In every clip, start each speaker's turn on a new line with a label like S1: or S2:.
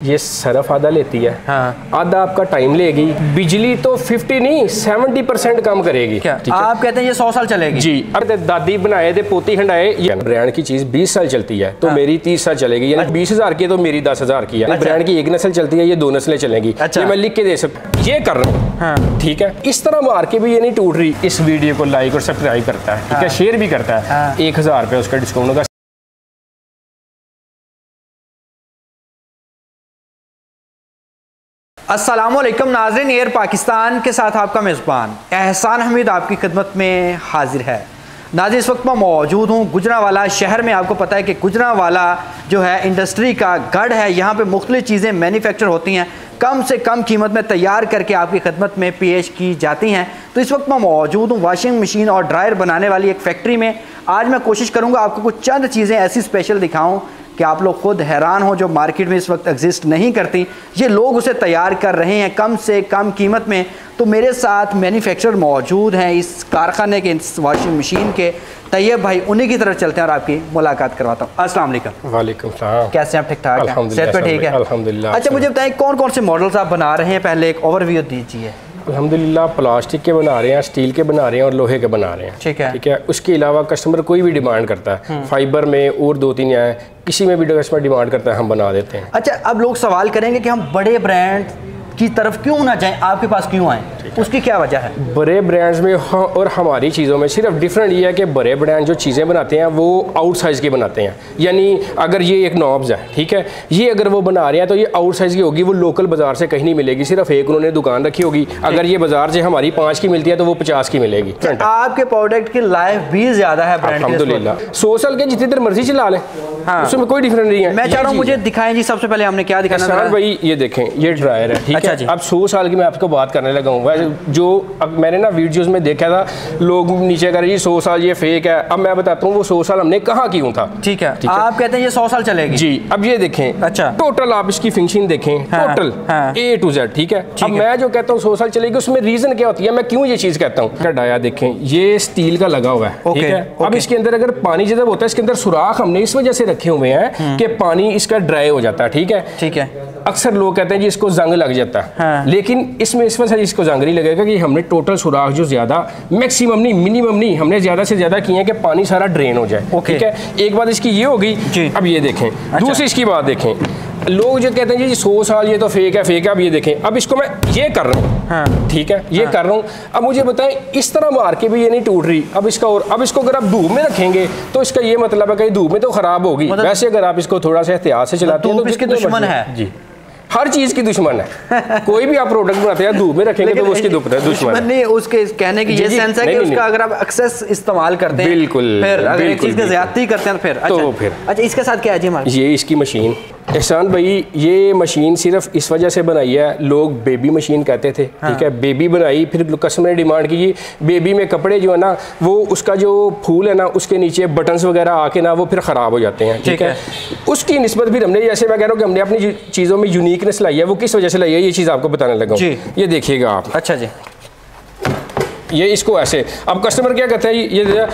S1: ये सरफ आधा लेती है।
S2: हाँ।
S1: आधा आपका टाइम लेगी। बिजली तो 50 नहीं 70 परसेंट कम करेगी।
S2: क्या? आप कहते हैं ये सौ साल चलेगी।
S1: जी। अब दादी बनाए थे पोती हंडाए ये ब्रांड की चीज़ 20 साल चलती है तो
S2: हाँ।
S1: मेरी 30 साल चलेगी यानी बीस हज़ार की है तो मेरी दस हज़ार की है।
S2: अच्छा।
S1: ब्रांड की एक नस्ल चलती है ये दो नस्लें चलेंगी।
S2: अच्छा।
S1: मैं लिख के दे सकता ये कर रहा हूँ।
S2: हाँ।
S1: ठीक है? इस तरह मार के भी ये नहीं टूट रही इस वीडियो को लाइक और सब्सक्राइब करता है। ठीक है? शेयर भी करता है।
S2: हाँ।
S1: एक हज़ार रुपये उसका डिस्काउंट होगा
S2: अस्सलाम वालेकुम नाजरीन, एयर पाकिस्तान के साथ आपका मेज़बान। एहसान हमीद आपकी खिदमत में हाजिर है। नाजिर इस वक्त मैं मौजूद हूँ गुजरावाला शहर में। आपको पता है कि गुजरावाला जो है, इंडस्ट्री का गढ़ है। यहाँ पे मुख्तलिफ़ चीज़ें मैन्युफैक्चर होती हैं। कम से कम कीमत में तैयार करके आपकी खदमत में पेश की जाती हैं। तो इस वक्त मैं मौजूद हूँ वॉशिंग मशीन और ड्रायर बनाने वाली एक फैक्ट्री में। आज मैं कोशिश करूँगा आपको कुछ चंद चीज़ें ऐसी स्पेशल दिखाऊँ कि आप लोग खुद हैरान हो जो मार्केट में इस वक्त एग्जिस्ट नहीं करती। ये लोग उसे तैयार कर रहे हैं कम से कम कीमत में। तो मेरे साथ मैन्युफैक्चरर मौजूद हैं इस कारखाने के इस वॉशिंग मशीन के। तैयब भाई उन्हीं की तरफ़ चलते हैं और आपकी मुलाकात करवाता हूँ। अस्सलाम वालेकुम।
S1: वालेकुम
S2: कैसे हैं आप? ठीक ठाक सेहत पे ठीक है?
S1: अल्हम्दुलिल्लाह,
S2: अच्छा मुझे बताएँ कौन कौन से मॉडल्स आप बना रहे हैं? पहले एक ओवरव्यू दीजिए।
S1: अलहमदिल्ला प्लास्टिक के बना रहे हैं स्टील के बना रहे हैं और लोहे के बना रहे हैं।
S2: ठीक है।
S1: ठीक है? उसके अलावा कस्टमर कोई भी डिमांड करता है। फाइबर में और दो तीन है किसी में भी कस्टमर डिमांड करता है, हम बना देते हैं।
S2: अच्छा अब लोग सवाल करेंगे कि हम बड़े ब्रांड की तरफ़ क्यों ना जाएँ? आपके पास क्यों आए? उसकी क्या वजह है?
S1: बड़े ब्रांड्स में और हमारी चीज़ों में सिर्फ़ डिफरेंट ये है कि बड़े ब्रांड जो चीज़ें बनाते हैं वो आउट साइज़ की बनाते हैं। यानी अगर ये एक नॉब्स है ठीक है? ये अगर वो बना रहे हैं तो ये आउट साइज़ की होगी वो लोकल बाज़ार से कहीं नहीं मिलेगी। सिर्फ़ एक उन्होंने दुकान रखी होगी। अगर ये बाज़ार से हमारी पाँच की मिलती है तो वो पचास की मिलेगी।
S2: आपके प्रोडक्ट की लाइफ भी ज़्यादा है।
S1: अलहमदिल्ला सौ साल के जितनी देर मर्ज़ी चला लें।
S2: हाँ।
S1: उसमें कोई डिफरेंट नहीं है।
S2: मैं चाह रहा हूँ मुझे। दिखाएँ जी सबसे पहले हमने क्या दिखाना
S1: भाई ये देखें ये ड्रायर है ठीक
S2: अच्छा
S1: है अब सौ साल की मैं आपको बात करने लगा हूँ। जो अब मैंने ना वीडियोस में देखा था लोग नीचे कर जी सौ साल ये फेक है। अब मैं बताता हूँ वो सौ साल हमने कहाँ क्यों था?
S2: ठीक है।
S1: ठीक है।
S2: आप कहते हैं ये सौ साल चलेगी।
S1: जी अब ये देखें
S2: अच्छा।
S1: टोटल आप इसकी फिनिशिंग देखें
S2: हाँ,
S1: टोटल
S2: हाँ।
S1: ए टू जेड ठीक है? अब मैं जो कहता हूँ सौ साल चलेगी उसमें रीजन क्या होती है? मैं क्यों ये चीज़ कहता हूँ? डाया देखें ये स्टील का लगा हुआ है ठीक है? अब इसके अंदर अगर पानी जब होता है इसके अंदर सुराख हमने इस वजह से रखे हुए हैं कि पानी इसका ड्राई हो जाता है ठीक है?
S2: ठीक है।
S1: अक्सर लोग कहते हैं जी इसको जंग लग जाता है।
S2: हाँ।
S1: लेकिन इसमें इस वजह से इसको जंग नहीं लगेगा कि हमने टोटल सुराख जो ज़्यादा मैक्सिमम नहीं मिनिमम नहीं हमने ज़्यादा से ज़्यादा किए हैं कि पानी सारा ड्रेन हो जाए।
S2: ओके।
S1: ठीक है? एक बात इसकी ये होगी अब ये देखें। दूसरी इसकी बात देखें। लोग जो कहते हैं जी सौ साल ये तो फेक है फेक है अब ये देखें। अब इसको मैं ये कर रहा हूँ।
S2: हाँ।
S1: ठीक है? ये हाँ। कर रहा हूँ। अब मुझे बताएँ इस तरह मार के भी ये नहीं टूट रही। अब इसका और अब इसको अगर आप धूप में रखेंगे तो इसका ये मतलब है कि धूप में तो खराब होगी।
S2: मतलब-
S1: वैसे अगर आप इसको थोड़ा सा एहतियात से चलाते हैं तो
S2: इसकी दुश्मन है।
S1: जी। हर चीज़ की दुश्मन है। कोई भी आप प्रोडक्ट बनाते हैं धूप में रखेंगे तो उसकी धूप है
S2: दुश्मन नहीं उसके कहने की ये सेंस है कि उसका अगर आप एक्सेस इस्तेमाल करते हैं
S1: बिल्कुल,
S2: फिर अगर एक चीज़ का
S1: ज़्यादा
S2: ज्यादती करते हैं तो फिर
S1: तो
S2: अच्छा।
S1: फिर।
S2: अच्छा इसके साथ क्या है जी हमारे?
S1: ये इसकी मशीन। एहसान भाई ये मशीन सिर्फ़ इस वजह से बनाई है लोग बेबी मशीन कहते थे ठीक है? बेबी बनाई फिर कस्टमर ने डिमांड की जी बेबी में कपड़े जो है ना वो उसका जो फूल है ना उसके नीचे बटन्स वगैरह आके ना वो फिर ख़राब हो जाते हैं
S2: ठीक
S1: ठीक है? उसकी नस्बत फिर हमने जैसे मैं कह रहा हूँ कि हमने अपनी चीज़ों में यूनिकनेस लाई है वो किस वजह से लाई है ये चीज़ आपको बताने लगा ये देखिएगा आप।
S2: अच्छा जी।
S1: ये इसको ऐसे अब कस्टमर क्या कहते हैं ये ये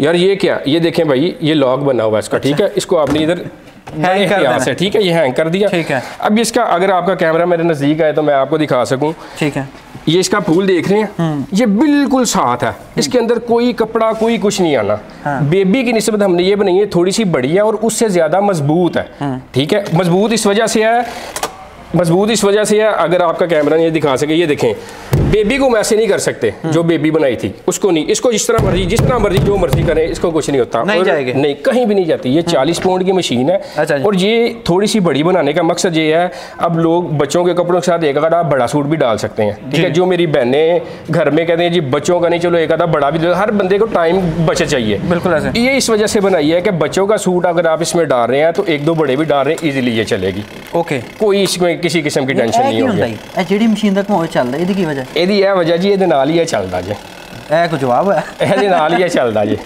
S1: यार ये क्या ये देखें भाई ये लॉक बना हुआ है इसका ठीक है? इसको आपने इधर बड़े
S2: कर देना।
S1: से ठीक है ये हैंग कर दिया।
S2: ठीक है।
S1: अब इसका अगर आपका कैमरा मेरे नज़दीक आए तो मैं आपको दिखा सकूँ।
S2: ठीक है।
S1: ये इसका फूल देख रहे हैं? ये बिल्कुल साथ है। इसके अंदर कोई कपड़ा कोई कुछ नहीं आना। हाँ। बेबी की निस्बत हमने ये बनाई है थोड़ी सी बड़ी है और उससे ज़्यादा मज़बूत है। ठीक है? मज़बूत इस वजह से है मज़बूत इस वजह से है अगर आपका कैमरा नहीं दिखा सके ये देखें। बेबी को हम ऐसे नहीं कर सकते जो बेबी बनाई थी। उसको नहीं इसको जिस तरह मर्ज़ी जिस तरह मर्ज़ी जो मर्ज़ी करें इसको कुछ नहीं होता।
S2: नहीं जाएगी।
S1: नहीं कहीं भी नहीं जाती। ये चालीस पाउंड की मशीन
S2: अच्छा
S1: है
S2: जी।
S1: और ये थोड़ी सी बड़ी बनाने का मकसद ये है अब लोग बच्चों के कपड़ों के साथ एक आधा बड़ा सूट भी डाल सकते हैं। ठीक है जो। मेरी बहनें घर में कहते हैं जी बच्चों का नहीं चलो एक आधा बड़ा भी हर बंदे को टाइम बचत चाहिए।
S2: बिल्कुल
S1: ये इस वजह से बनाई है कि बच्चों का सूट अगर आप इसमें डाल रहे हैं तो एक दो बड़े भी डाल रहे हैं इजीली ये चलेगी।
S2: ओके।
S1: कोई इसमें किसी किस्म की टेंशन नहीं होगी
S2: ਇਹ ਜਿਹੜੀ ਮਸ਼ੀਨ ਦਾ ਘੁਮਾਓ ਚੱਲਦਾ ਇਹਦੀ ਕੀ ਵਜ੍ਹਾ
S1: ਇਹਦੀ ਇਹ ਵਜ੍ਹਾ ਜੀ ਇਹਦੇ ਨਾਲ ਹੀ ਇਹ ਚੱਲਦਾ ਜੇ
S2: ਇਹ ਕੋ ਜਵਾਬ ਹੈ
S1: ਇਹਦੇ ਨਾਲ ही ये चलता जी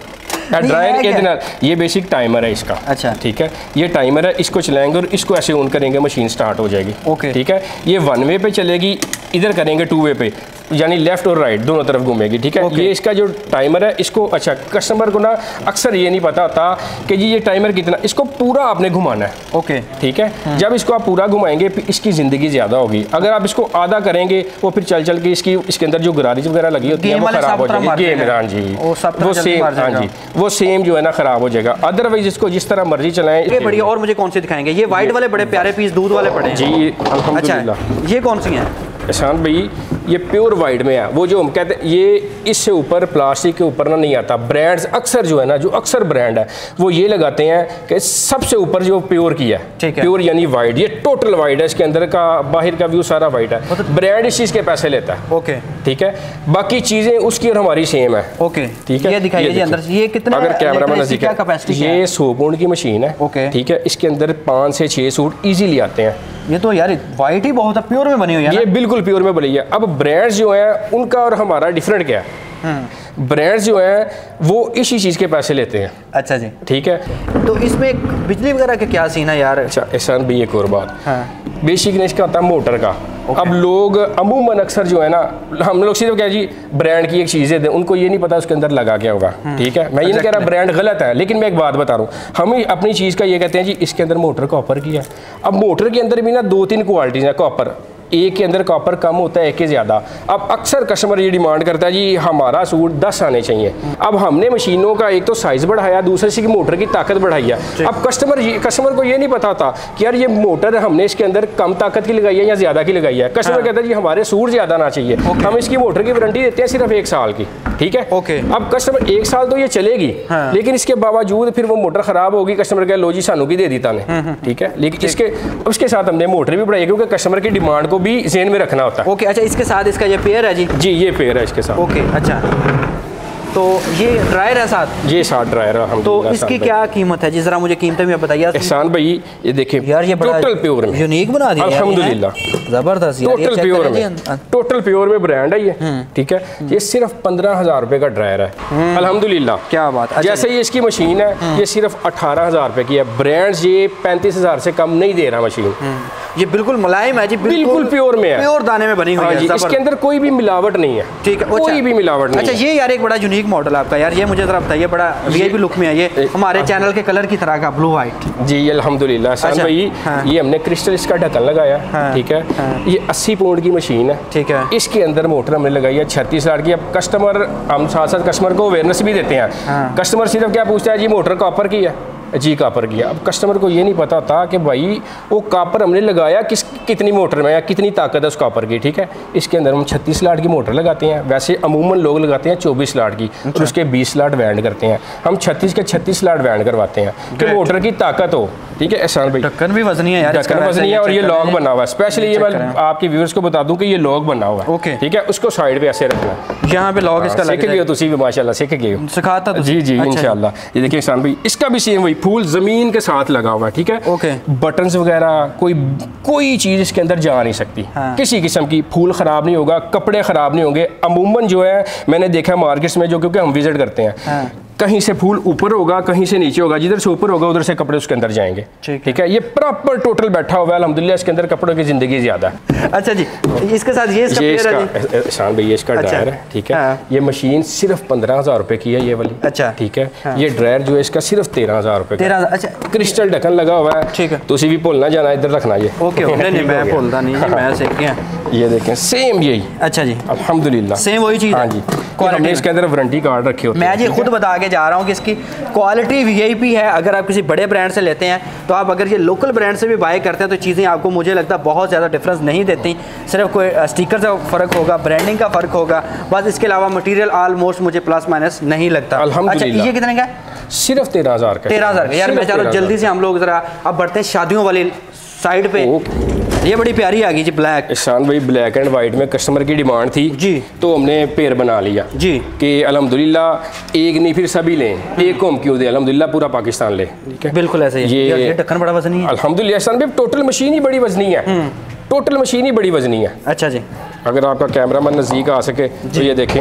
S2: नहीं,
S1: ड्रायर
S2: है
S1: के
S2: क्या?
S1: दिन ये बेसिक टाइमर है इसका
S2: अच्छा।
S1: ठीक है ये टाइमर है इसको चलाएंगे और इसको ऐसे ऑन करेंगे मशीन स्टार्ट हो जाएगी
S2: ओके।
S1: ठीक है ये वन वे पे चलेगी इधर करेंगे टू वे पे यानी लेफ़्ट और राइट दोनों तरफ़ घूमेगी ठीक है? ये इसका जो टाइमर है इसको अच्छा कस्टमर को ना अक्सर ये नहीं पता होता कि जी ये टाइमर कितना इसको पूरा आपने घुमाना है।
S2: ओके।
S1: ठीक है? जब इसको आप पूरा घुमाएँगे इसकी ज़िंदगी ज़्यादा होगी। अगर आप इसको आधा करेंगे वो फिर चल चल के इसकी इसके अंदर जो गरारीज वगैरह लगी होती है वो खराब हो जाएगी। गेम हाँ जी।
S2: वो
S1: सेम हाँ जी। वो सेम जो है ना खराब हो जाएगा। अदरवाइज़ इसको जिस तरह मर्ज़ी चलाएँ
S2: बढ़िया और मुझे कौन से दिखाएँगे? ये व्हाइट वाले बड़े प्यारे पीस दूध वाले पड़े
S1: जी
S2: अच्छा ये कौन सी हैं?
S1: एहसान भाई ये प्योर वाइट में है। वो जो हम कहते हैं ये इससे ऊपर प्लास्टिक के ऊपर ना नहीं आता। ब्रांड्स अक्सर जो है ना जो अक्सर ब्रांड है वो ये लगाते हैं कि सबसे ऊपर जो प्योर की है।
S2: ठीक है।
S1: प्योर यानी वाइट। ये टोटल वाइट है इसके अंदर का बाहर का व्यू सारा वाइट है। ब्रांड इस चीज़ के पैसे लेता है।
S2: ओके।
S1: ठीक है? बाकी चीज़ें उसकी और हमारी सेम है।
S2: ओके।
S1: ठीक है?
S2: ये दिखाइए अंदर ये कितने
S1: अगर कैमरा में नज़दीक है ये सौ पौंड की मशीन है।
S2: ओके।
S1: ठीक है? इसके अंदर पाँच से छः सूट इजीली आते हैं।
S2: ये तो यार व्हाइट ही बहुत है प्योर में बनी हुई है
S1: ये बिल्कुल प्योर में बनी है। अब ब्रांड्स जो है उनका और हमारा डिफरेंट क्या है?
S2: हम्म।
S1: ब्रांड्स जो है वो इसी चीज़ के पैसे लेते हैं।
S2: अच्छा जी।
S1: ठीक है?
S2: तो इसमें बिजली वगैरह का क्या सीन है यार?
S1: अच्छा एहसान भी एक और बात।
S2: हाँ।
S1: बेसिक ने इसका आता है मोटर का। अब लोग अमूमन अक्सर जो है ना हम लोग सिर्फ़ क्या जी ब्रांड की एक चीज़ें दें उनको ये नहीं पता उसके अंदर लगा क्या होगा
S2: हम्म।
S1: ठीक है? मैं ये नहीं कह रहा ब्रांड गलत है लेकिन मैं एक बात बता रहा हूँ। हम ही अपनी चीज़ का ये कहते हैं जी इसके अंदर मोटर कॉपर की है। अब मोटर के अंदर भी ना दो तीन क्वालिटीज़ हैं कॉपर एक के अंदर कॉपर कम होता है एक के ज़्यादा। अब अक्सर कस्टमर ये डिमांड करता है जी हमारा सूट दस आने चाहिए। अब हमने मशीनों का एक तो साइज़ बढ़ाया दूसरे से मोटर की ताकत बढ़ाई है। अब कस्टमर कस्टमर को ये नहीं पता होता कि यार ये मोटर हमने इसके अंदर कम ताकत की लगाई है या ज़्यादा की लगाई है। कस्टमर कहता है जी हमारे सूट ज़्यादा ना चाहिए। हम इसकी मोटर की वारंटी देते हैं सिर्फ़ एक साल की ठीक है?
S2: ओके।
S1: अब कस्टमर एक साल तो ये चलेगी
S2: हाँ।
S1: लेकिन इसके बावजूद फिर वो मोटर खराब होगी कस्टमर कहे लो जी सानू की दे दी
S2: हम्म,
S1: ताने ठीक है? लेकिन इसके उसके साथ हमने मोटर भी बढ़ाई क्योंकि कस्टमर की डिमांड को भी जेन में रखना होता है।
S2: ओके अच्छा इसके साथ इसका ये पेयर है जी?
S1: जी ये पेयर है इसके साथ।
S2: ओके अच्छा। तो ये ड्रायर है साथ?
S1: ये सात ड्रायर है
S2: तो इसकी क्या कीमत है? जी जरा मुझे कीमतें भी बताइए।
S1: एहसान भाई ये देखिए
S2: यार ये
S1: टोटल प्योर में।
S2: यूनिक बना दिया
S1: अल्हम्दुलिल्लाह।
S2: ज़बरदस्त
S1: टोटल प्योर में। टोटल प्योर में ब्रांड है ये ठीक है? ये सिर्फ़ पंद्रह हज़ार रुपए का ड्रायर है। अल्हम्दुलिल्लाह
S2: क्या बात अच्छा।
S1: जैसे ये इसकी मशीन है ये सिर्फ़ अठारह हज़ार रुपए की है। ब्रांड्स ये पैंतीस हज़ार से कम नहीं दे रहा मशीन
S2: ये बिल्कुल मुलायम है जी
S1: बिल्कुल प्योर में है।
S2: प्योर दाने में बनी हुई
S1: हाँ
S2: है
S1: इसके अंदर कोई भी मिलावट नहीं है।
S2: ठीक है
S1: कोई
S2: अच्छा।
S1: भी मिलावट नहीं
S2: अच्छा ये यार एक बड़ा यूनिक मॉडल आपका यार ये मुझे जरा बताइए बड़ा वीआईपी लुक में है ये हमारे चैनल के कलर की तरह का ब्लू वाइट
S1: जी अल्हम्दुलिल्लाह एहसान
S2: अच्छा,
S1: भाई
S2: हाँ।
S1: ये हमने क्रिस्टल इसका ढक्कन लगाया
S2: हाँ,
S1: ठीक है?
S2: हाँ।
S1: ये 80 पाउंड की मशीन है।
S2: ठीक है।
S1: इसके अंदर मोटर हमने लगाई है छत्तीस हज़ार की। अब कस्टमर हम साथ साथ कस्टमर को अवेयरनेस भी देते हैं।
S2: हाँ।
S1: कस्टमर सिर्फ़ क्या पूछता है जी मोटर कॉपर की है। जी कापर किया। अब कस्टमर को ये नहीं पता था कि भाई वो कापर हमने लगाया किस कितनी मोटर में या कितनी ताकत है उस कापर की ठीक है? इसके अंदर हम छत्तीस लाट की मोटर लगाते हैं। वैसे अमूमन लोग लगाते हैं चौबीस लाट की और उसके बीस लाट बैंड करते हैं। हम छत्तीस के छत्तीस लाट बैंड करवाते हैं कि मोटर की ताकत हो ठीक है एहसान भाई?
S2: ढक्कन भी वजनी है यार
S1: ढक्कन वजनी है और ये लॉक बना हुआ है। स्पेशली ये मैं आपके व्यूअर्स को बता दूँ कि ये लॉक बना हुआ है. ठीक है? उसको साइड पे ऐसे रखना। है
S2: यहाँ पे लॉक इसका
S1: सीख
S2: लग
S1: गए हो भी माशाल्लाह सीख गए हो।
S2: सिखाता तो
S1: जी जी
S2: अच्छा
S1: इंशाल्लाह। ये देखिए इंसान भाई इसका भी सेम वही फूल ज़मीन के साथ लगा हुआ है ठीक है?
S2: ओके।
S1: बटन्स वगैरह कोई कोई चीज़ इसके अंदर जा नहीं सकती।
S2: हाँ।
S1: किसी किस्म की फूल ख़राब नहीं होगा कपड़े ख़राब नहीं होंगे। अमूमन जो है मैंने देखा मार्केट्स में जो क्योंकि हम विज़िट करते हैं।
S2: हाँ।
S1: कहीं से फूल ऊपर होगा कहीं से नीचे होगा जिधर से ऊपर होगा उधर से कपड़े उसके अंदर जाएँगे।
S2: ठीक है।
S1: है? ये प्रॉपर टोटल बैठा हुआ है अलहमदिल्ला इसके अंदर कपड़ों की ज़िंदगी ज़्यादा है।
S2: अच्छा जी इसके साथ ये इसका
S1: ये
S2: है जी?
S1: इसका शान भैया इसका
S2: अच्छा।
S1: ड्रायर है ठीक है?
S2: हाँ।
S1: ये मशीन सिर्फ़ पंद्रह हज़ार रुपए की है ये वाली।
S2: अच्छा।
S1: ठीक है?
S2: हाँ।
S1: ये ड्रायर जो है इसका सिर्फ़ तेरह हज़ार रुपए
S2: तेरह अच्छा।
S1: क्रिस्टल ढक्कन लगा हुआ है।
S2: ठीक है।
S1: तो उसी भी भूलना जाना इधर रखना ये।
S2: ओके
S1: हो
S2: मैं भूलता नहीं मैं
S1: ये देखें सेम यही।
S2: अच्छा जी।
S1: अल्हम्दुलिल्लाह।
S2: सेम वही चीज़
S1: हाँ जी। हमने इसके अंदर वारंटी कार्ड रखे होते
S2: मैं
S1: हैं,
S2: जी खुद बता के जा रहा हूँ कि इसकी क्वालिटी वीआईपी है। अगर आप किसी बड़े ब्रांड से लेते हैं तो आप अगर ये लोकल ब्रांड से भी बाय करते हैं तो चीज़ें आपको मुझे लगता है बहुत ज़्यादा डिफरेंस नहीं देती। सिर्फ़ कोई स्टिकर का फ़र्क होगा ब्रांडिंग का फ़र्क होगा। बस इसके अलावा मटेरियल ऑलमोस्ट मुझे प्लस माइनस नहीं लगता। अच्छा ये कितने का है?
S1: है। सिर्फ़ तेरह हज़ार का
S2: तेरह हज़ार का। यार मैं
S1: सिर्फ़
S2: चलो
S1: 13,000
S2: जल्दी से हम लोग ज़रा अब बढ़ते हैं शादियों वाली साइड पे। ये बड़ी प्यारी आ गई जी ब्लैक
S1: ईशान भाई ब्लैक एंड वाइट में कस्टमर की डिमांड थी
S2: जी।
S1: तो हमने पेयर बना लिया।
S2: जी।
S1: कि अल्हम्दुलिल्लाह एक नहीं फिर सभी लें। एक को हम क्यों दें? अल्हम्दुलिल्लाह पूरा पाकिस्तान ले। ठीक है।
S2: बिल्कुल ऐसे
S1: ये-
S2: ढक्कन बड़ा वजनी है।
S1: अल्हम्दुलिल्लाह ईशान भाई टोटल मशीन ही बड़ी वजनी है।
S2: हम्म।
S1: टोटल मशीन ही बड़ी वजनी है।
S2: अच्छा जी।
S1: अगर आपका कैमरा मन नज़दीक आ सके तो ये देखें।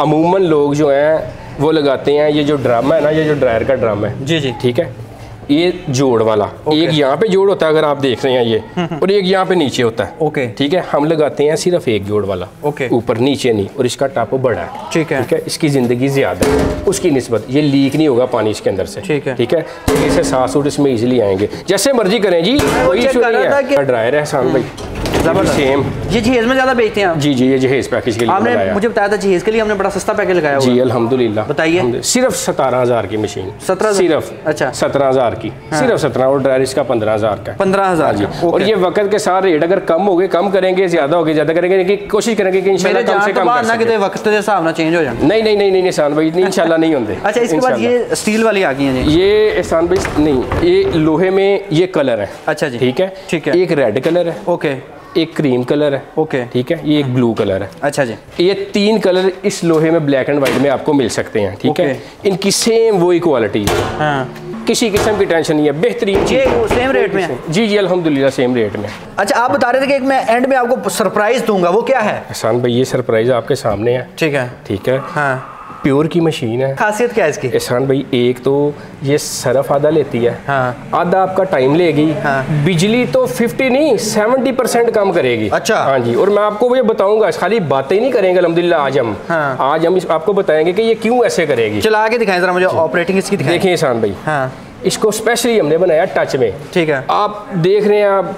S1: अमूमन लोग जो हैं वो लगाते हैं ये जो ड्रामा है ना ये जो ड्रायर का ड्रामा है।
S2: जी जी।
S1: ठीक है? ये जोड़ वाला okay. एक यहाँ पे जोड़ होता है अगर आप देख रहे हैं ये और एक यहाँ पे नीचे होता है
S2: ओके okay.
S1: ठीक है हम लगाते हैं सिर्फ़ एक जोड़ वाला
S2: ओके। okay.
S1: ऊपर नीचे नहीं और इसका टप बड़ा है
S2: ठीक है।
S1: ठीक है इसकी ज़िंदगी ज़्यादा है उसकी नस्बत ये लीक नहीं होगा पानी इसके अंदर से
S2: ठीक है।
S1: ठीक है इसे सास उठ इसमें ईजिली आएँगे जैसे मर्ज़ी करें जी कोई इशू नहीं है ड्रायर है सामने भाई। सेम
S2: ये जहेज में ज़्यादा बेचते हैं
S1: जी जी ये जहेज पैकेज के लिए
S2: आपने मुझे बताया था जहेज के लिए हमने बड़ा सस्ता पैकेज लगाया
S1: जी
S2: है।
S1: अल्हम्दुलिल्लाह।
S2: बताइए।
S1: सिर्फ़ सतारह हज़ार की मशीन
S2: 17,000
S1: सिर्फ़।
S2: अच्छा।
S1: सत्रह हज़ार की। सिर्फ़ सत्रह और ड्रायर इसका पंद्रह हज़ार का
S2: पंद्रह
S1: हाँ
S2: हज़ार
S1: जी और ये वक्त के साथ रेट अगर कम हो गए कम करेंगे ज़्यादा हो गए ज़्यादा करेंगे कोशिश करेंगे कि इंशाल्लाह कम से
S2: तो
S1: कम
S2: ना
S1: सकें।
S2: वक्त के हिसाब ना चेंज हो जाए।
S1: नहीं नहीं नहीं नहीं निशान भाई इंशाल्लाह नहीं होंगे।
S2: अच्छा इसके बाद ये स्टील वाली आ गई हैं
S1: ये एहसान भाई नहीं ये लोहे में ये कलर है।
S2: अच्छा जी।
S1: ठीक है?
S2: ठीक है।
S1: एक रेड कलर है।
S2: ओके।
S1: एक क्रीम कलर है।
S2: ओके
S1: ठीक है? ये एक ब्लू कलर है।
S2: अच्छा जी।
S1: ये तीन कलर इस लोहे में ब्लैक एंड व्हाइट में आपको मिल सकते हैं ठीक है? इनकी सेम वही क्वालिटी है।
S2: हाँ।
S1: किसी किस्म की टेंशन नहीं है बेहतरीन
S2: ये सेम रेट में।
S1: जी जी अल्हम्दुलिल्लाह सेम रेट में।
S2: अच्छा आप बता रहे थे कि एक मैं एंड में आपको सरप्राइज़ दूँगा वो क्या है?
S1: एहसान भाई ये सरप्राइज़ आपके सामने है।
S2: ठीक है।
S1: ठीक है?
S2: हाँ।
S1: प्योर की मशीन है।
S2: खासियत क्या है इसकी?
S1: एहसान भाई एक तो ये सरफ आधा लेती है।
S2: हाँ।
S1: आधा आपका टाइम लेगी।
S2: हाँ।
S1: बिजली तो 50 नहीं 70 परसेंट कम करेगी।
S2: अच्छा।
S1: हाँ जी और मैं आपको ये बताऊँगा खाली बातें ही नहीं करेंगे अल्हम्दुलिल्लाह आज हम।
S2: हाँ।
S1: आज हम आपको बताएँगे कि ये क्यों ऐसे करेगी।
S2: चला के दिखाएँ जरा मुझे ऑपरेटिंग इसकी देखिए।
S1: एहसान भाई
S2: हाँ।
S1: इसको स्पेशली हमने बनाया टच में।
S2: ठीक है।
S1: आप देख रहे हैं आप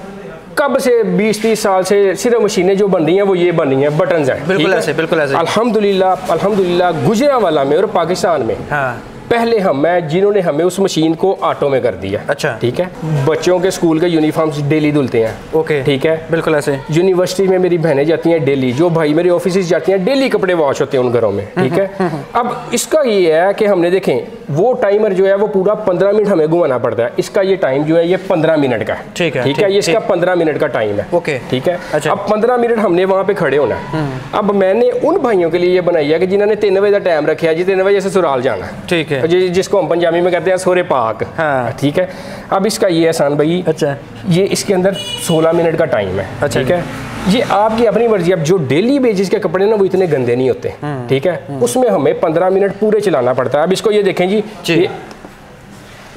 S1: कब से 20-30 साल से सिर्फ़ मशीनें जो बन रही हैं वो ये बन रही हैं बटन हैं।
S2: बिल्कुल? ऐसे, बिल्कुल ऐसे।
S1: अल्हम्दुलिल्लाह अल्हम्दुलिल्लाह गुजरावाला में और पाकिस्तान में।
S2: हाँ।
S1: पहले हम हैं जिन्होंने हमें उस मशीन को ऑटो में कर दिया।
S2: अच्छा।
S1: ठीक है? बच्चों के स्कूल के यूनिफॉर्म्स डेली धुलते हैं।
S2: ओके।
S1: ठीक है?
S2: बिल्कुल ऐसे।
S1: यूनिवर्सिटी में मेरी बहनें जाती हैं डेली जो भाई मेरे ऑफ़िस जाती हैं डेली कपड़े वॉश होते हैं उन घरों में। ठीक है? अब इसका ये है कि हमने देखें वो टाइमर जो है वो पूरा पंद्रह मिनट हमें घुमाना पड़ता है। इसका ये टाइम जो है ये पंद्रह मिनट का है।
S2: ठीक है,
S1: ठीक है? ये इसका पंद्रह मिनट का टाइम है।
S2: ओके।
S1: ठीक है?
S2: अच्छा।
S1: अब पंद्रह मिनट हमने वहाँ पे खड़े होना है। अब मैंने उन भाइयों के लिए ये बनाई है कि जिन्होंने तीन बजे का टाइम रखा है जी तीन बजे से सुराल जाना है।
S2: ठीक है।
S1: जि- जिसको हम पंजाबी में कहते हैं सोरे पाक।
S2: हाँ।
S1: ठीक है? अब इसका ये आसान भाई
S2: अच्छा।
S1: ये इसके अंदर 16 मिनट का टाइम है।
S2: अच्छा।
S1: ठीक है? ये आपकी अपनी मर्ज़ी अब जो डेली बेसिस के कपड़े ना वो इतने गंदे नहीं होते
S2: हम्म।
S1: ठीक है? उसमें हमें 15 मिनट पूरे चलाना पड़ता है। अब इसको ये देखें जी
S2: जी।
S1: ये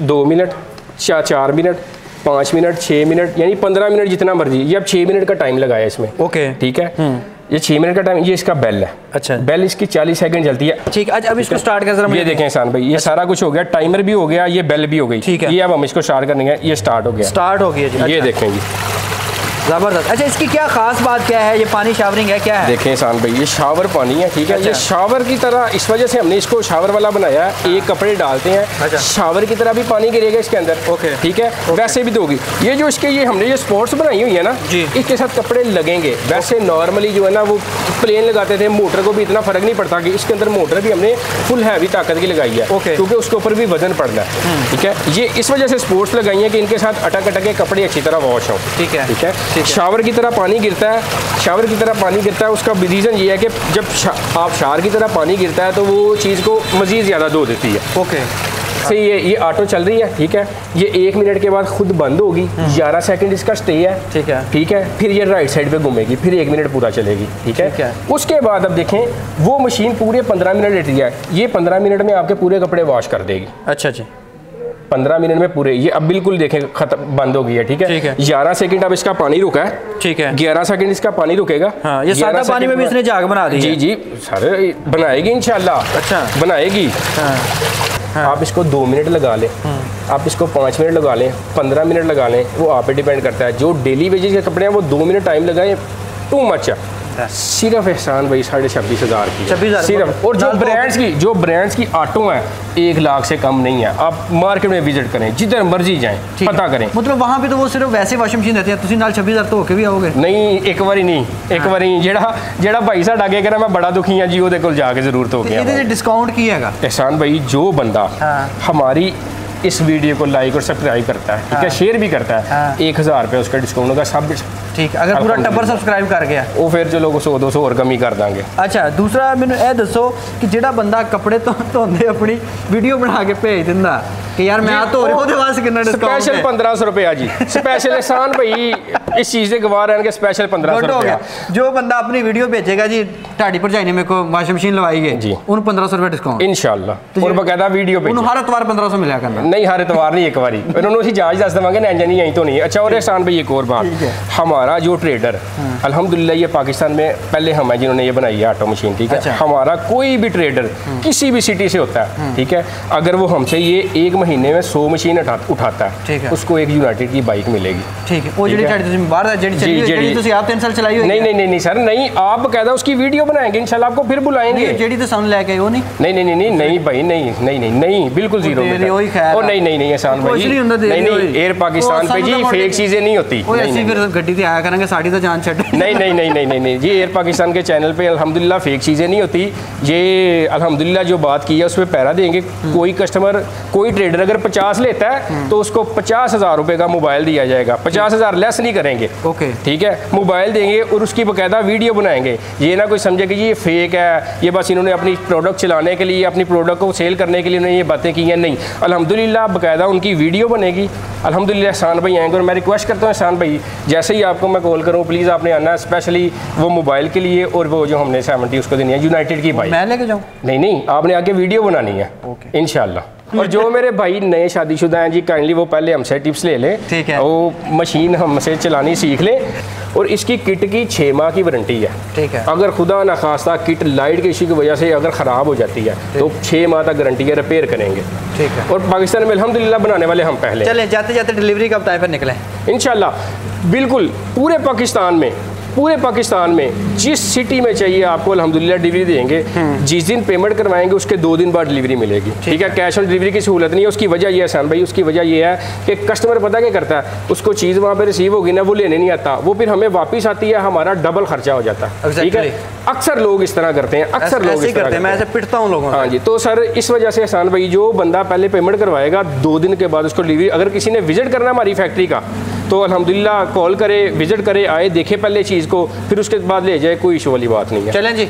S1: दो मिनट चार चार मिनट पाँच मिनट छः मिनट यानी पंद्रह मिनट जितना मर्ज़ी। ये अब छः मिनट का टाइम लगाया इसमें
S2: ओके।
S1: ठीक है? ये छः मिनट का टाइम ये इसका बेल है।
S2: अच्छा।
S1: बेल इसकी चालीस सेकंड चलती है।
S2: ठीक है अच्छा अब इसको स्टार्ट कर जरा
S1: ये देखें इंसान भाई ये सारा कुछ हो गया टाइमर भी हो गया ये बेल भी हो गई।
S2: ठीक है।
S1: ये अब हम इसको स्टार्ट करेंगे ये स्टार्ट हो गया।
S2: स्टार्ट हो गया
S1: ये
S2: अच्छा,
S1: देखें जी।
S2: ज़बरदस्त। अच्छा इसकी क्या खास बात क्या है? ये पानी शावरिंग है क्या है?
S1: देखें इंसान भाई ये शावर पानी है ठीक है? ये
S2: अच्छा।
S1: शावर की तरह इस वजह से हमने इसको शावर वाला बनाया है। एक कपड़े डालते हैं
S2: अच्छा।
S1: शावर की तरह भी पानी गिरेगा इसके अंदर
S2: ओके।
S1: ठीक है? वैसे भी दोगी। ये जो इसके ये हमने ये स्पोर्ट्स बनाई हुई है ना इसके साथ कपड़े लगेंगे। वैसे नॉर्मली जो है ना वो प्लेन लगाते थे मोटर को भी इतना फ़र्क नहीं पड़ता कि इसके अंदर मोटर भी हमने फुल हैवी ताकत की लगाई है
S2: ओके।
S1: क्योंकि उसके ऊपर भी वज़न पड़ना है ठीक है? ये इस वजह से स्पोर्ट्स लगाई है कि इनके साथ अटक अटक के कपड़े अच्छी तरह वॉश हो
S2: ठीक है।
S1: ठीक है। शावर की तरह पानी गिरता है शावर की तरह पानी गिरता है उसका रीज़न ये है कि जब शा, आप शावर की तरह पानी गिरता है तो वो चीज़ को मज़ीद ज़्यादा धो देती है।
S2: ओके।
S1: से ये ये ऑटो चल रही है ठीक है। ये एक मिनट के बाद खुद बंद होगी ग्यारह सेकंड इसका स्टे है
S2: ठीक है।
S1: ठीक है। फिर ये राइट साइड पे घूमेगी फिर एक मिनट पूरा चलेगी ठीक है,
S2: ठीक है।
S1: उसके बाद अब देखें वो मशीन पूरे पंद्रह मिनट लेती है। ये पंद्रह मिनट में आपके पूरे कपड़े वॉश कर देगी।
S2: अच्छा जी।
S1: पंद्रह मिनट में पूरे ये अब बिल्कुल देखें खत्म बंद हो गई है ठीक है? ग्यारह सेकंड अब इसका पानी रुका है।
S2: ठीक है।
S1: ग्यारह सेकंड इसका पानी रुकेगा।
S2: हाँ ये सादा पानी में भी इसने जाग बना दी
S1: जी जी सारे बनाएगी इंशाल्लाह।
S2: अच्छा।
S1: बनाएगी।
S2: हाँ।
S1: आप इसको दो मिनट लगा लें। आप इसको पाँच मिनट लगा लें पंद्रह मिनट लगा लें वो आप पे डिपेंड करता है। जो डेली वेजेस के कपड़े हैं वो दो मिनट टाइम लगाएँ टू मच है। सिर्फ एहसान भाई साढ़े छब्बीस हज़ार की है।
S2: 26,000
S1: सिर्फ और जो
S2: नाल तो-
S1: ब्रांड्स की जो ब्रांड्स की ऑटो है एक लाख से कम नहीं है आप मार्केट में विजिट करें जिधर मर्जी जाएं
S2: ठीक है।
S1: पता करें
S2: मतलब वहाँ पे तो वो सिर्फ वैसे वाशिंग मशीन देते हैं ਤੁਸੀਂ ਨਾਲ 26000 ਤੋਂ ਹੋ ਕੇ ਵੀ ਆਓਗੇ
S1: ਨਹੀਂ ਇੱਕ ਵਾਰੀ ਨਹੀਂ ਇੱਕ ਵਾਰੀ ਜਿਹੜਾ ਜਿਹੜਾ ਭਾਈ ਸਾਡਾ ਅੱਗੇ ਕਹਿੰਦਾ ਮੈਂ ਬੜਾ ਦੁਖੀ ਹਾਂ ਜੀ ਉਹਦੇ ਕੋਲ ਜਾ ਕੇ ਜ਼ਰੂਰ ਧੋ ਕੇ
S2: ਇਹਦੇ
S1: ਆਵਾਂ
S2: ਚ ਡਿਸਕਾਊਂਟ ਕੀ ਹੈਗਾ
S1: एहसान भाई जो बंदा
S2: हाँ।
S1: हमारी इस वीडियो को लाइक और सब्सक्राइब करता है ठीक है
S2: हाँ।
S1: शेयर भी करता है
S2: हाँ।
S1: एक हज़ार रुपये उसका डिस्काउंट होगा सब
S2: ਠੀਕ ਅਗਰ ਪੂਰਾ
S1: अल्हम्दुलिल्लाह।
S2: ਟੱਬਰ ਸਬਸਕ੍ਰਾਈਬ ਕਰ ਗਿਆ
S1: वो फिर चलो सौ दो सौ और कमी कर देंगे
S2: ਅੱਛਾ ਦੂਸਰਾ ਮੈਨੂੰ ਇਹ ਦੱਸੋ ਕਿ ਜਿਹੜਾ ਬੰਦਾ ਕੱਪੜੇ ਧੋ ਧੋਂਦੇ ਆਪਣੀ ਵੀਡੀਓ ਬਣਾ ਕੇ ਭੇਜ ਦਿੰਦਾ कि यार मैं तो ओदे वास्ते किन्ना डिस्काउंट
S1: स्पेशल 1500 रुपया जी। स्पेशल एहसान भाई इस चीज़ के गवार हैं कि स्पेशल
S2: 1500
S1: रुपया।
S2: जो बंदा अपनी वीडियो भेजेगा जी ढाडी भरजाई ने मेरे को वाशिंग मशीन लवाई है
S1: जी।
S2: उन 1500 रुपया डिस्काउंट
S1: इंशाल्लाह।
S2: तो
S1: और बकायदा वीडियो पे
S2: हर इतवार 1500 मिला करना।
S1: नहीं हर इतवार नहीं एक बारी। उन्होंने उसी जाँच दस देवांगे ना नहीं यहीं तो नहीं। अच्छा और एहसान भाई एक और बात। हमारा जो ट्रेडर
S2: हाँ।
S1: अल्हम्दुलिल्लाह ये पाकिस्तान में पहले हम है जिन्होंने ये बनाई है ऑटो मशीन ठीक है?
S2: अच्छा।
S1: हमारा कोई भी ट्रेडर हाँ। किसी भी सिटी से होता है। हाँ। ठीक है? अगर वो हमसे ये एक महीने में सौ मशीन उठा, उठाता
S2: ठीक है।
S1: है उसको एक यूनाइटेड की बाइक मिलेगी
S2: ठीक है वो
S1: ठीक
S2: ਜਿਹੜੀ
S1: है।
S2: ਤੁਹਾਡੀ ਤੁਸੀਂ ਬਾਹਰ ਦਾ ਜਿਹੜੀ ਚੱਲੀ ਹੋਈ
S1: जी,
S2: ਜਿਹੜੀ
S1: जी।
S2: ਤੁਸੀਂ ਆਪ 3 ਸਾਲ ਚਲਾਈ ਹੋਈ
S1: नहीं
S2: ਹੈ?
S1: नहीं नहीं नहीं सर नहीं आप कहता उसकी वीडियो बनाएंगे इंशाल्लाह आपको फिर बुलाएंगे
S2: ਨਹੀਂ ਜਿਹੜੀ ਤੇ ਸਾਨੂੰ ਲੈ ਕੇ ਆਏ ਉਹ ਨਹੀਂ
S1: नहीं नहीं नहीं नहीं नहीं भाई नहीं नहीं नहीं नहीं बिल्कुल
S2: वो
S1: जीरो
S2: दे
S1: बेटा।
S2: रही, वही खैर
S1: ओ
S2: है।
S1: नहीं नहीं नहीं एहसान
S2: कुछ
S1: भाई
S2: नहीं ਹੁੰਦਾ ਦੇ
S1: नहीं
S2: ਰਹੀ
S1: नहीं
S2: ਹੋਈ।
S1: एयर पाकिस्तान
S2: ਉਹ
S1: पे जी
S2: ਸਾਨੂੰ ਤਾਂ
S1: फेक चीजें नहीं होती
S2: ਓਏ
S1: नहीं,
S2: ਅਸੀਂ
S1: नहीं,
S2: ਫਿਰ ਗੱਡੀ ਤੇ ਆਇਆ ਕਰਾਂਗੇ ਸਾਡੀ ਤਾਂ ਜਾਨ ਛੱਡ
S1: नहीं नहीं नहीं नहीं नहीं नहीं जी एयर पाकिस्तान के चैनल पे अल्हम्दुलिल्लाह फेक चीज़ें नहीं होती ये अल्हम्दुलिल्लाह जो बात की है उस पर पैरा देंगे कोई कस्टमर कोई ट्रेडर अगर पचास लेता है तो उसको पचास हज़ार रुपये का मोबाइल दिया जाएगा। पचास हज़ार लेस नहीं करेंगे।
S2: ओके।
S1: ठीक है? मोबाइल देंगे और उसकी बकायदा वीडियो बनाएँगे। ये ना कोई समझे कि ये फेक है ये बस इन्होंने अपनी प्रोडक्ट चलाने के लिए अपनी प्रोडक्ट को सेल करने के लिए उन्होंने ये बातें की हैं। नहीं। अल्हम्दुलिल्लाह बकायदा उनकी वीडियो बनेगी। अल्हम्दुलिल्लाह एहसान भाई आएँगे और मैं रिक्वेस्ट करता हूँ एहसान भाई जैसे ही आपको मैं कॉल करूँ प्लीज़ आपने आना है स्पेशली वो मोबाइल के लिए और वो जो हमने सेवेंटी उसको देनी है यूनाइटेड की बाइक
S2: मैं लेके जाऊँ?
S1: नहीं नहीं आपने आके वीडियो बनानी है।
S2: ओके।
S1: और जो मेरे भाई नए शादीशुदा हैं जी काइंडली वो पहले हमसे टिप्स ले लें।
S2: ठीक है।
S1: वो मशीन हमसे चलानी सीख लें और इसकी किट की छः माह की वारंटी है।
S2: ठीक है।
S1: अगर खुदा ना खास्ता किट लाइट के इशू की वजह से अगर ख़राब हो जाती है तो छः माह तक गारंटी है रिपेयर करेंगे।
S2: ठीक है।
S1: और पाकिस्तान में अल्हम्दुलिल्लाह बनाने वाले हम पहले।
S2: चले जाते जाते डिलीवरी कब टाइम पर निकले?
S1: इनशाला बिल्कुल पूरे पाकिस्तान में पूरे पाकिस्तान में जिस सिटी में चाहिए आपको अल्हम्दुलिल्लाह डिलीवरी देंगे जिस दिन पेमेंट करवाएँगे उसके दो दिन बाद डिलीवरी मिलेगी। ठीक है? कैश ऑन डिलीवरी की सहूलत नहीं है उसकी वजह यह है सैन भाई उसकी वजह यह है कि कस्टमर पता क्या करता है? उसको चीज़ वहाँ पे रिसीव होगी ना वो लेने नहीं आता। वो फिर हमें वापस आती है हमारा डबल खर्चा हो जाता। है ठीक है? अक्सर लोग इस तरह करते हैं अक्सर लोग इस तरह
S2: करते हैं। मैं ऐसे पिटता हूँ लोगों
S1: हाँ जी तो सर इस वजह से एहसान भाई जो बंदा पहले पेमेंट करवाएगा दो दिन के बाद उसको डिलीवरी अगर किसी ने विज़िट करना है हमारी फैक्ट्री का तो अलहमदिल्ला कॉल करे, विज़िट करे, आए, देखे पहले चीज़ को, फिर उसके बाद ले जाए, कोई इशू वाली बात नहीं है।
S2: चलें जी,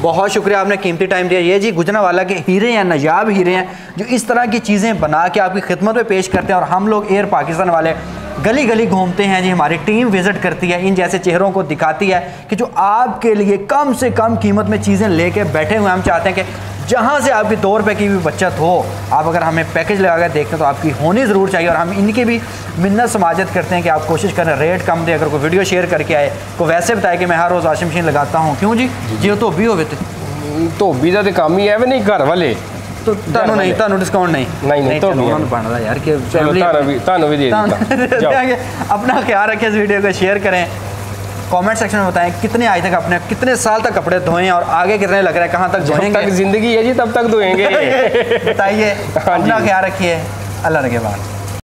S2: बहुत शुक्रिया आपने कीमती टाइम दिया। ये जी गुजरा वाला के हीरे हैं, नजाब हीरे हैं, जो इस तरह की चीज़ें बना के आपकी खिदमत में पेश करते हैं और हम लोग एयर पाकिस्तान वाले गली गली घूमते हैं जी, हमारी टीम विज़िट करती है, इन जैसे चेहरों को दिखाती है कि जो आपके लिए कम से कम कीमत में चीज़ें लेके बैठे हुए हम चाहते हैं कि जहाँ से आपकी दो रुपये की भी बचत हो, आप अगर हमें पैकेज लगा कर देखते तो आपकी होनी ज़रूर चाहिए और हम इनकी भी मिन्नत समाजत करते हैं कि आप कोशिश करें रेट कम दें। अगर कोई वीडियो शेयर करके आए को वैसे बताए कि मैं हर रोज़ वाशिंग मशीन लगाता हूँ, क्यों जी? जी तो भी हो तो-,
S1: तो भी कम ही है नहीं घर वाले। ਘਰ ਵਾਲੇ
S2: तो ਤੁਹਾਨੂੰ ਨਹੀਂ ਤੁਹਾਨੂੰ ਡਿਸਕਾਊਂਟ ਨਹੀਂ
S1: नहीं, नहीं, तो
S2: चलो,
S1: भी है।
S2: उन्होंने बनता यार कि
S1: चलो
S2: family-
S1: ਤੁਹਾਨੂੰ ਵੀ ਤੁਹਾਨੂੰ ਵੀ ਦੇ ਦਿੱਤਾ जाओ।
S2: देंगे। अपना ख्याल रखें इस वीडियो को शेयर करें कमेंट सेक्शन में बताएं कितने आज तक अपने कितने साल तक कपड़े धोए हैं और आगे कितने लग रहा है कहाँ तक
S1: जब तक
S2: धोएंगे
S1: जिंदगी है जी तब तक धोएंगे
S2: बताइए
S1: हाँ जी।
S2: अपना ख्याल रखिए अल्लाह के बाद